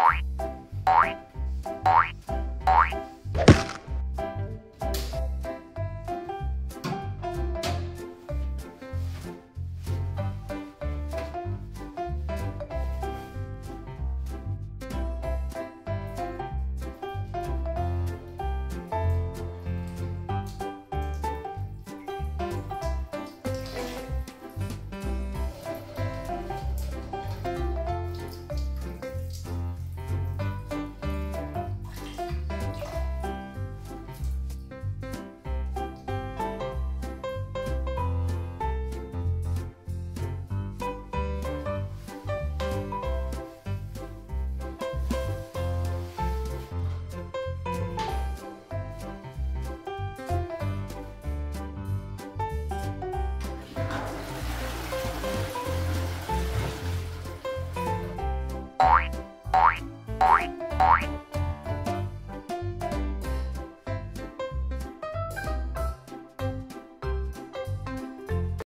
Bye. Boing.